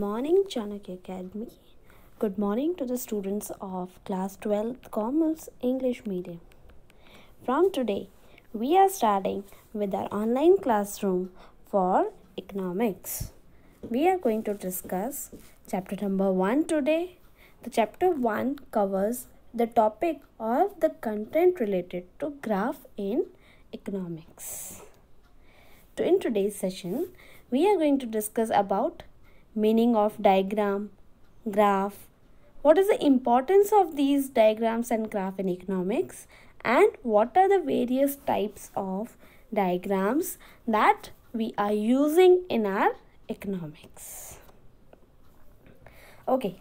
morning Chanakya Academy. Good morning to the students of class 12th Commerce English Medium. From today, we are starting with our online classroom for economics. We are going to discuss chapter number 1 today. The chapter 1 covers the topic or the content related to graph in economics. To in today's session, we are going to discuss about meaning of diagram, graph, what is the importance of these diagrams and graph in economics? And what are the various types of diagrams that we are using in our economics. Okay,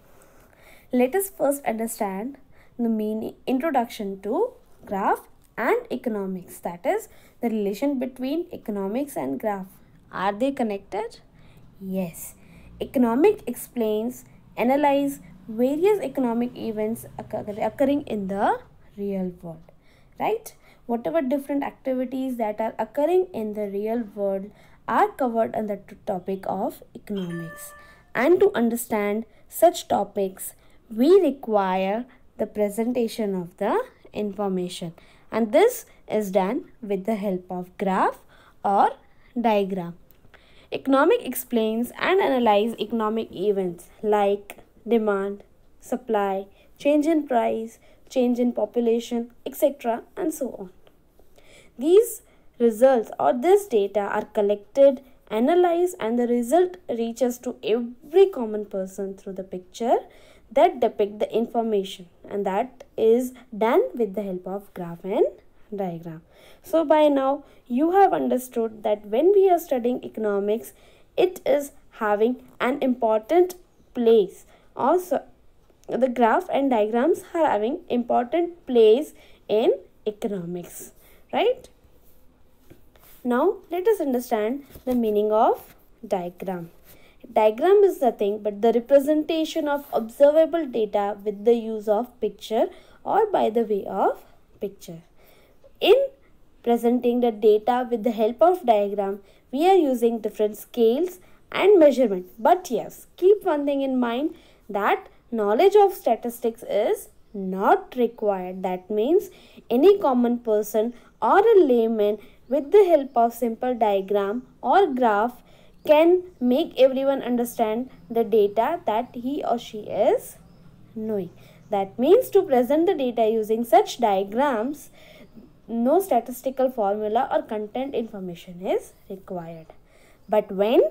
let us first understand the meaning introduction to graph and economics. That is the relation between economics and graph. Are they connected? Yes economic explains analyze various economic events occurring in the real world right? Whatever different activities that are occurring in the real world are covered under the topic of economics. And to understand such topics we require the presentation of the information. And this is done with the help of graph or diagram Economic explains and analyze economic events like demand, supply, change in price, change in population, etc. and so on. These results or this data are collected, analyzed and the result reaches to every common person through the picture that depict the information and that is done with the help of graph and diagram. So by now you have understood that when we are studying economics, it is having an important place. Also, the graph and diagrams are having important place in economics, right? Now let us understand the meaning of diagram. Diagram is nothing but the representation of observable data with the use of picture or by the way of picture. In presenting the data with the help of diagram, we are using different scales and measurement. But yes, keep one thing in mind that knowledge of statistics is not required. That means any common person or a layman with the help of simple diagram or graph can make everyone understand the data that he or she is knowing. That means to present the data using such diagrams, no statistical formula or content information is required. But when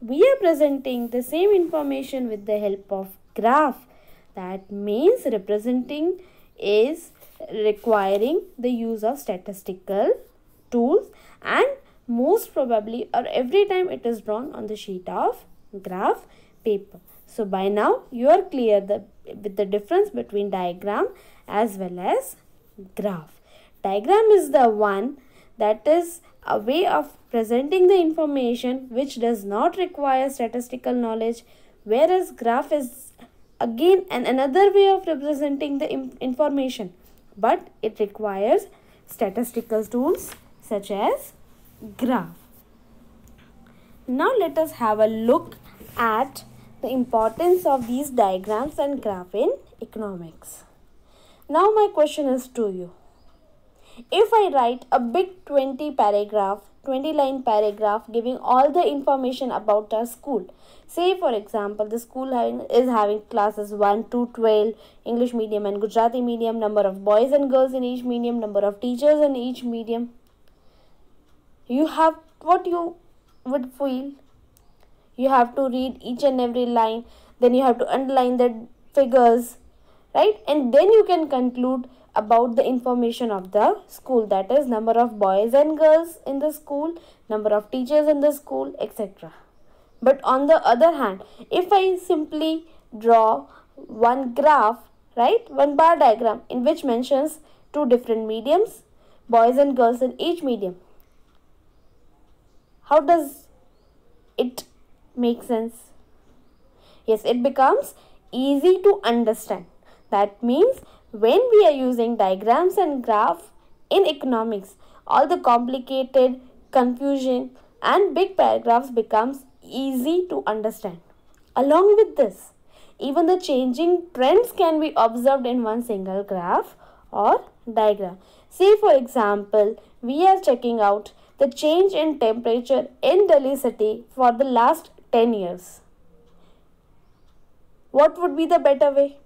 we are presenting the same information with the help of graph, that means representing is requiring the use of statistical tools and most probably or every time it is drawn on the sheet of graph paper. So by now you are clear the, with the difference between diagram as well as graph. Diagram is the one that is a way of presenting the information which does not require statistical knowledge whereas graph is again an another way of representing the information but it requires statistical tools such as graph. Now let us have a look at the importance of these diagrams and graph in economics. Now my question is to you. If I write a big 20 paragraph, 20 line paragraph giving all the information about our school, say for example the school is having classes 1 to 12 english medium and gujarati medium number of boys and girls in each medium number of teachers in each medium. You have what you would feel? You have to read each and every line then you have to underline the figures right? And then you can conclude about the information of the school. That is number of boys and girls in the school number of teachers in the school etc but on the other hand if i simply draw one graph right one bar diagram in which mentions two different mediums boys and girls in each medium how does it make sense? Yes it becomes easy to understand. That means when we are using diagrams and graph in economics, all the complicated, confusion and big paragraphs becomes easy to understand. Along with this, even the changing trends can be observed in one single graph or diagram. Say for example, we are checking out the change in temperature in Delhi city for the last 10 years. What would be the better way?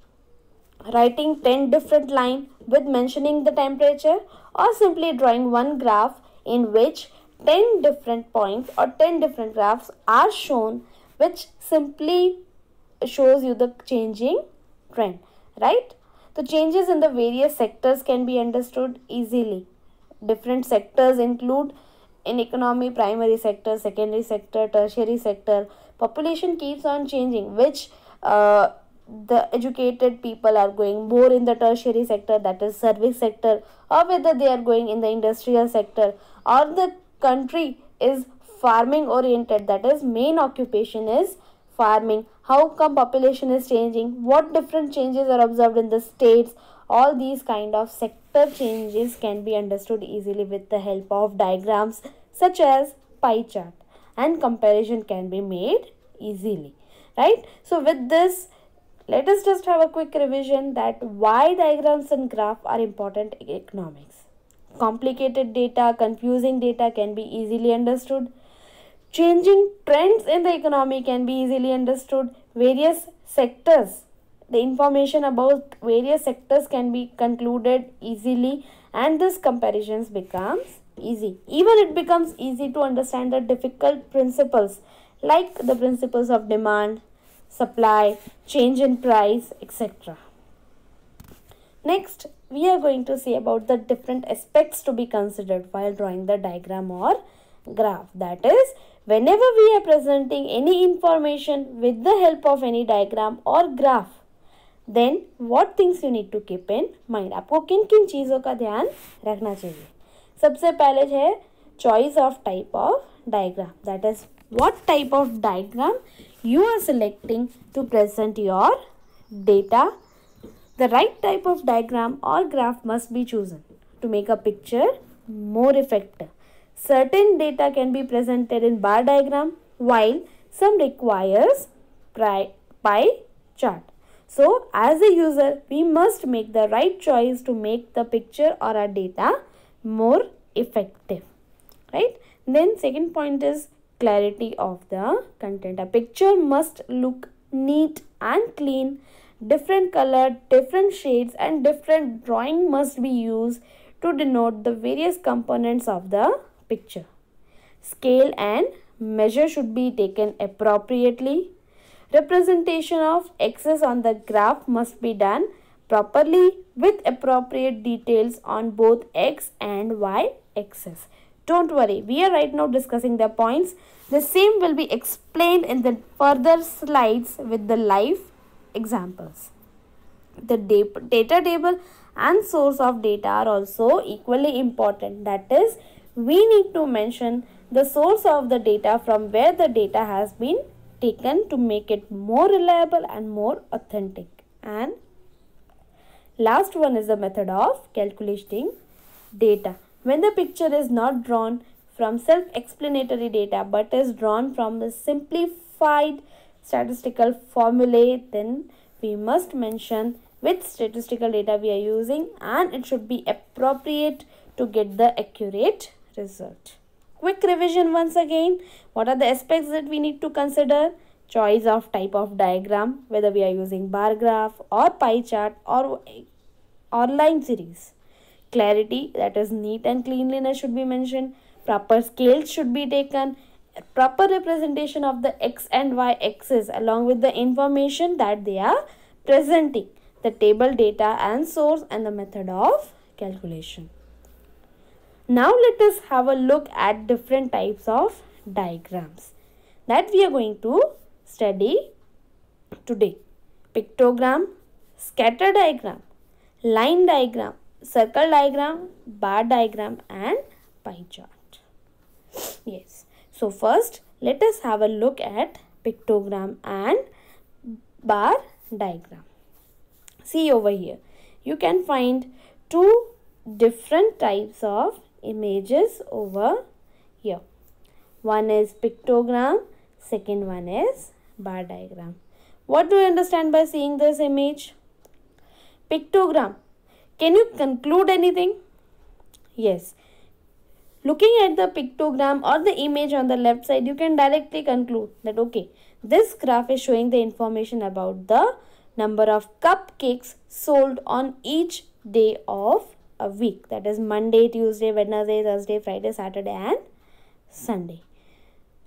Writing 10 different lines with mentioning the temperature or simply drawing one graph in which 10 different points or 10 different graphs are shown which simply shows you the changing trend right? The changes in the various sectors can be understood easily. Different sectors include in economy primary sector secondary sector tertiary sector. Population keeps on changing which uh, the educated people are going more in the tertiary sector that is service sector or whether they are going in the industrial sector. Or the country is farming oriented that is main occupation is farming. How come population is changing? What different changes are observed in the states? All these kind of sector changes can be understood easily with the help of diagrams such as pie chart and comparison can be made easily right? So with this let us just have a quick revision that why diagrams and graph are important in economics complicated data confusing data can be easily understood Changing trends in the economy can be easily understood. Various sectors, the information about various sectors can be concluded easily and this comparisons becomes easy. Even it becomes easy to understand the difficult principles like the principles of demand, supply, change in price, etc. Next, we are going to see about the different aspects to be considered while drawing the diagram or graph. That is, Whenever we are presenting any information with the help of any diagram or graph, then what things you need to keep in mind? आपको किन किन चीज़ों का ध्यान रखना चाहिए सबसे पहले है choice of type of diagram that is what type of diagram you are selecting to present your data the right type of diagram or graph must be chosen to make a picture more effective Certain data can be presented in bar diagram while some requires pie chart. So as a user, we must make the right choice to make the picture or our data more effective. Right? Then second point is clarity of the content. A picture must look neat and clean. Different color, different shades and different drawing must be used to denote the various components of the picture. Scale and measure should be taken appropriately. Representation of axes on the graph must be done properly with appropriate details on both x and y axis. Don't worry, we are right now discussing the points. The same will be explained in the further slides with the live examples. The data table and source of data are also equally important. That is, we need to mention the source of the data from where the data has been taken to make it more reliable and more authentic. And last one is the method of calculating data. When the picture is not drawn from self-explanatory data but is drawn from the simplified statistical formulae then we must mention which statistical data we are using and it should be appropriate to get the accurate result. Quick revision once again. What are the aspects that we need to consider? Choice of type of diagram, whether we are using bar graph or pie chart or, or line series. Clarity, that is neat and cleanliness should be mentioned. Proper scales should be taken. Proper representation of the x and y axis along with the information that they are presenting. The table data and source and the method of calculation. Now let us have a look at different types of diagrams that we are going to study today. Pictogram, scatter diagram, line diagram, circle diagram, bar diagram and pie chart. Yes. So first let us have a look at pictogram and bar diagram. See over here. You can find two different types of images over here. One is pictogram, second one is bar diagram. What do you understand by seeing this image? Pictogram. Can you conclude anything? Yes. Looking at the pictogram or the image on the left side, you can directly conclude that okay, this graph is showing the information about the number of cupcakes sold on each day of a week. That is Monday, Tuesday, Wednesday, Thursday, Friday, Saturday and Sunday.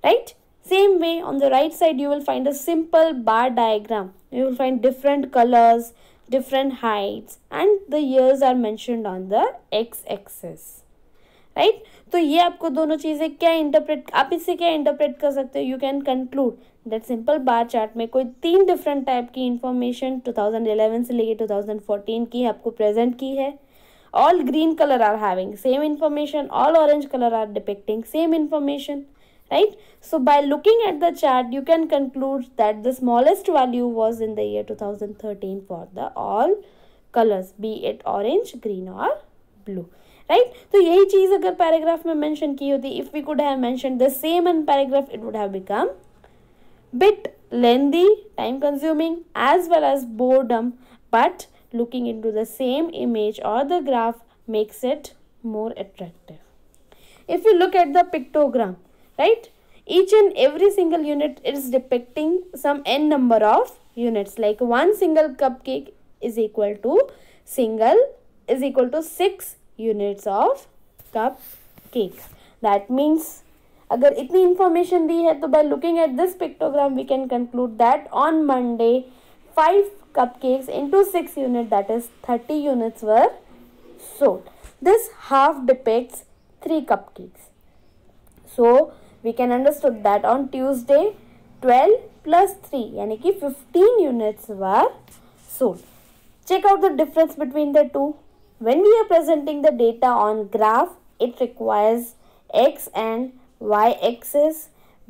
Right? Same way on the right side you will find a simple bar diagram. You will find different colors, different heights and the years are mentioned on the x-axis. Right तो ये आपको दोनों चीज़ें क्या interpret आप इससे क्या interpret कर सकते हो? You can conclude that simple bar chart में कोई तीन डिफरेंट टाइप की इंफॉर्मेशन 2011 से लेके 2014 की आपको प्रेजेंट की है। All green colour are having same information all orange colour are depicting same information right so by looking at the chart you can conclude that the smallest value was in the year 2013 for the all colors be it orange green or blue right तो यही चीज अगर paragraph में mention की होती if we could have mention the same in paragraph it would have become bit lengthy time consuming as well as boredom but looking into the same image or the graph makes it more attractive if you look at the pictogram right each and every single unit is depicting some n number of units like one single cupcake is equal to single is equal to 6 units of cupcake that means अगर इतनी information दी है तो by looking at this pictogram we can conclude that on Monday five cupcakes into 6 units that is 30 units were sold. This half depicts 3 cupcakes. So we can understood that on Tuesday 12 plus 3 yani ki 15 units were sold. Check out the difference between the two. When we are presenting the data on graph, it requires x and y axis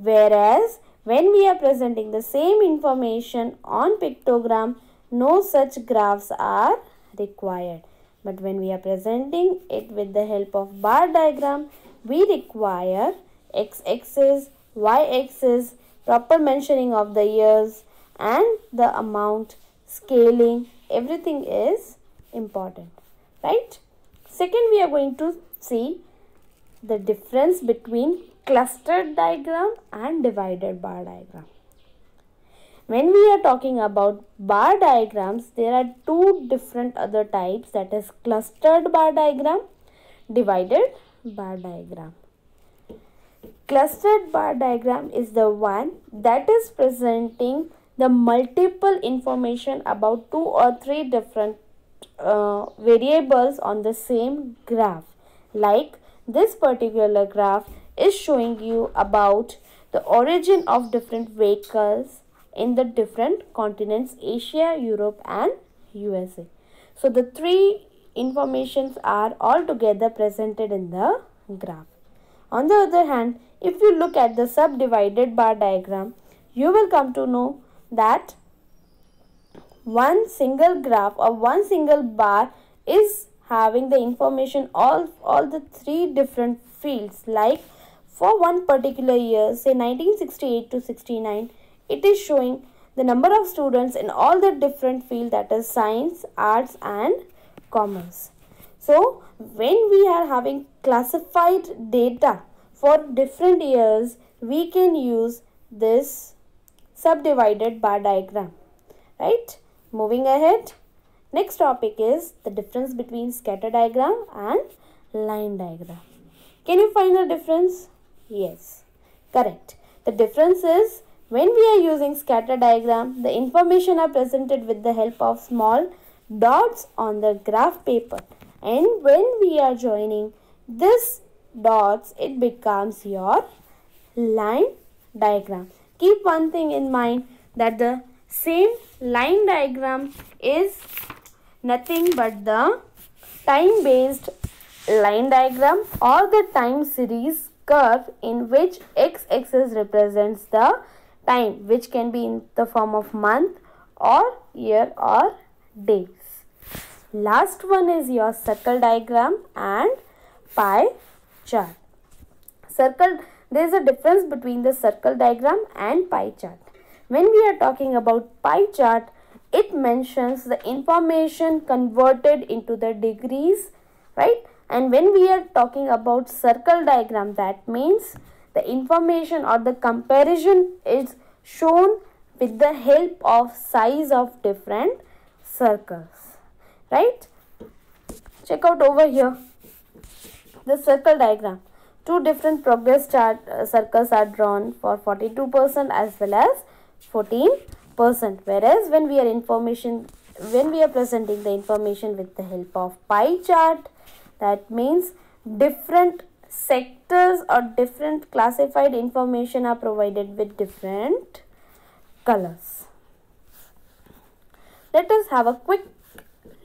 whereas when we are presenting the same information on pictogram, no such graphs are required. But when we are presenting it with the help of bar diagram, we require x-axis, y-axis, proper mentioning of the years and the amount, scaling, everything is important right? Second we are going to see the difference between clustered diagram and divided bar diagram. When we are talking about bar diagrams there are two different other types that is clustered bar diagram divided bar diagram clustered bar diagram is the one that is presenting the multiple information about two or three different uh, variables on the same graph like this particular graph is showing you about the origin of different vehicles in the different continents Asia, Europe and USA. So the three informations are all together presented in the graph. On the other hand, if you look at the subdivided bar diagram, you will come to know that one single graph or one single bar is having the information all all the three different fields. Like for one particular year say 1968 to 69 it is showing the number of students in all the different fields that is science arts and commerce. So when we are having classified data for different years we can use this subdivided bar diagram right Moving ahead, next topic is the difference between scatter diagram and line diagram. Can you find the difference? Yes, correct. The difference is when we are using scatter diagram, the information are presented with the help of small dots on the graph paper. And when we are joining this dots, it becomes your line diagram. Keep one thing in mind that the same line diagram is nothing but the time based line diagram or the time series curve in which x-axis represents the time which can be in the form of month or year or days. Last one is your circle diagram and pie chart. Circle there is a difference between the circle diagram and pie chart. when we are talking about pie chart it mentions the information converted into the degrees right and when we are talking about circle diagram that means the information or the comparison is shown with the help of size of different circles right check out over here the circle diagram two different progress chart uh, circles are drawn for 42% as well as 14% whereas when we are information when we are presenting the information with the help of pie chart that means different sectors or different classified information are provided with different colors. Let us have a quick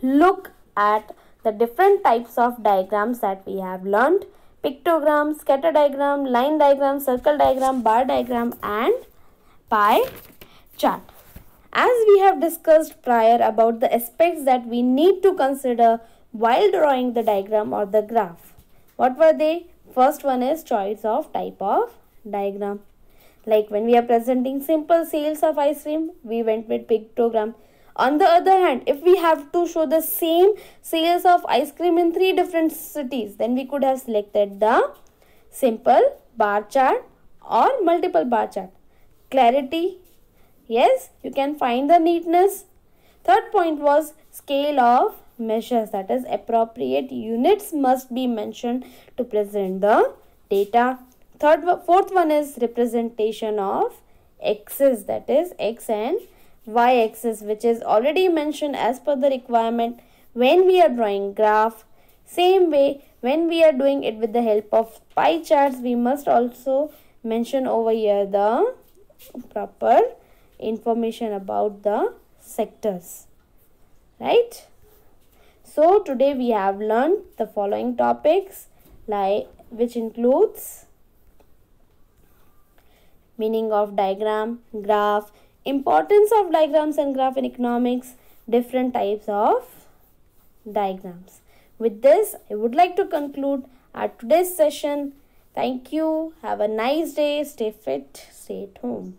look at the different types of diagrams that we have learned. Pictogram, scatter diagram, line diagram, circle diagram, bar diagram and pie chart. As we have discussed prior about the aspects that we need to consider while drawing the diagram or the graph. What were they? First one is choice of type of diagram. Like when we are presenting simple sales of ice cream, we went with pictogram. On the other hand, if we have to show the same sales of ice cream in three different cities, then we could have selected the simple bar chart or multiple bar chart. Clarity, yes, you can find the neatness. Third point was scale of measures that is appropriate units must be mentioned to present the data. Third, fourth one is representation of axis that is x and y axis which is already mentioned as per the requirement when we are drawing graph. Same way when we are doing it with the help of pie charts we must also mention over here the proper information about the sectors right so today we have learned the following topics like which includes meaning of diagram, graph, importance of diagrams and graph in economics, different types of diagrams. With this, I would like to conclude our today's session. Thank you. Have a nice day. Stay fit. Stay at home.